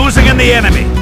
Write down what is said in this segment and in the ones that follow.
closing in the enemy.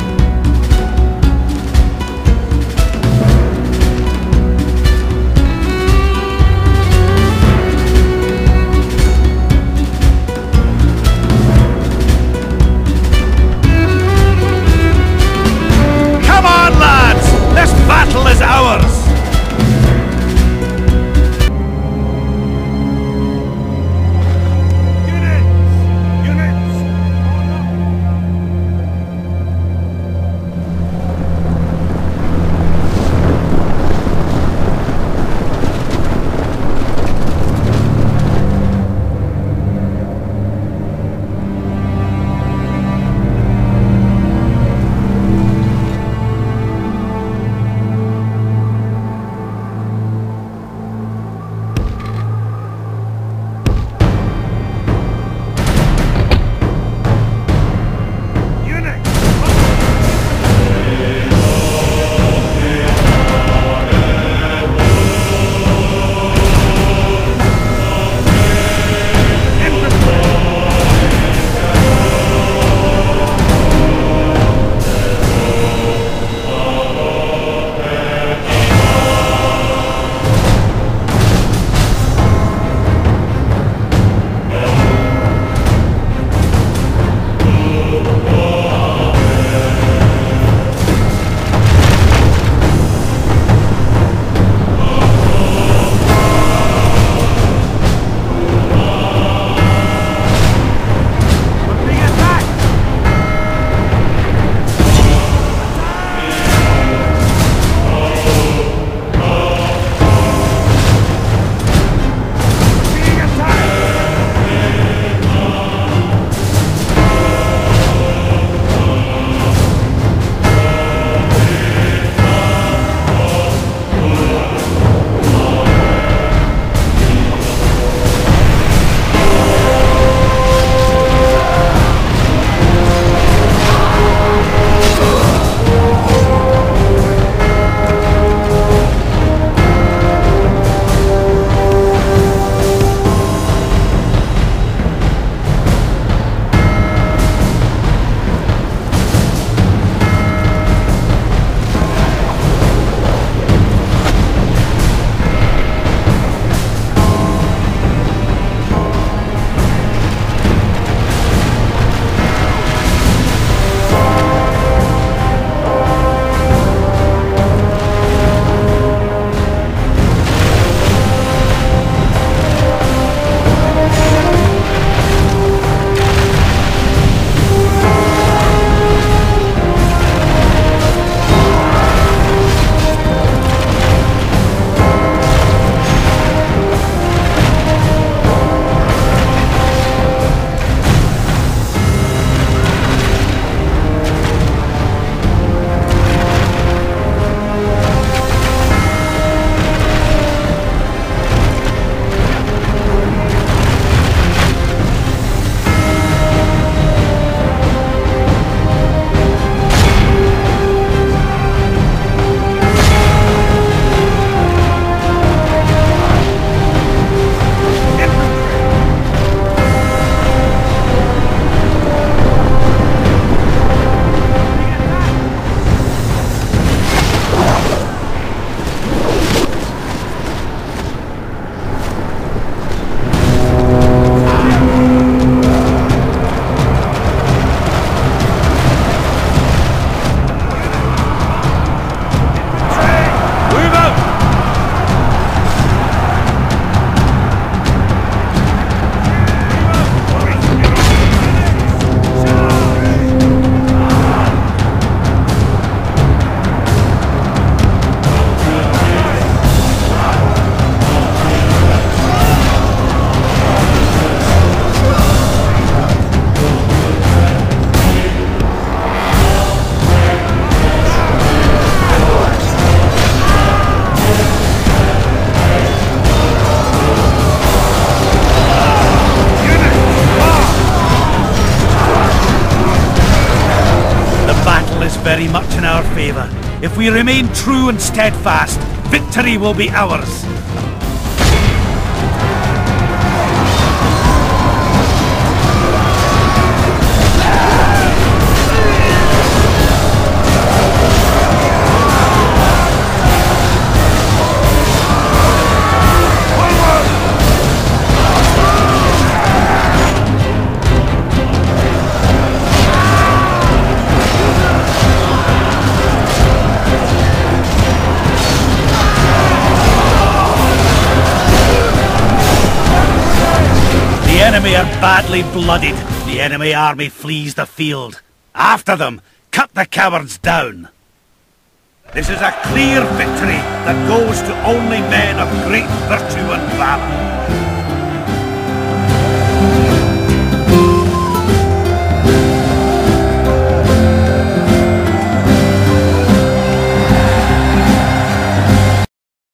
Very much in our favour. If we remain true and steadfast, victory will be ours. Enemy are badly blooded. The enemy army flees the field. After them, cut the cowards down. This is a clear victory that goes to only men of great virtue and valor.